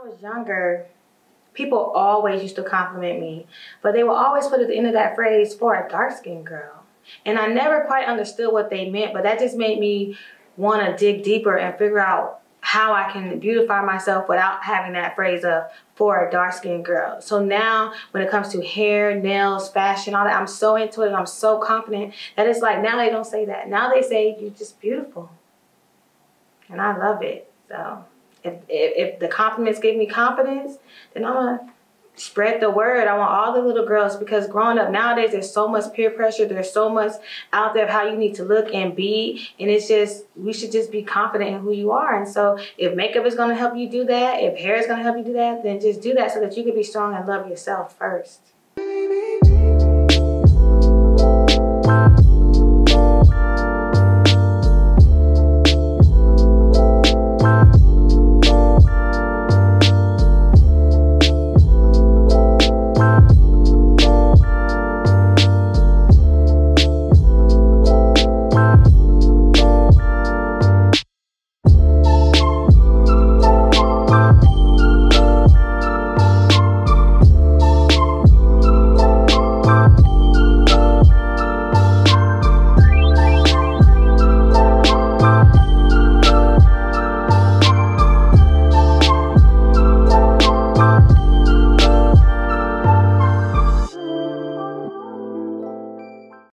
I was younger, people always used to compliment me, but they would always put at the end of that phrase for a dark skinned girl. And I never quite understood what they meant, but that just made me want to dig deeper and figure out how I can beautify myself without having that phrase of for a dark skinned girl. So now when it comes to hair, nails, fashion, all that, I'm so into it. I'm so confident that it's like now they don't say that. Now they say you're just beautiful. And I love it. So if, if, if the compliments give me confidence, then I'm gonna spread the word. I want all the little girls because growing up nowadays, there's so much peer pressure. There's so much out there of how you need to look and be. And it's just, we should just be confident in who you are. And so if makeup is going to help you do that, if hair is going to help you do that, then just do that so that you can be strong and love yourself first.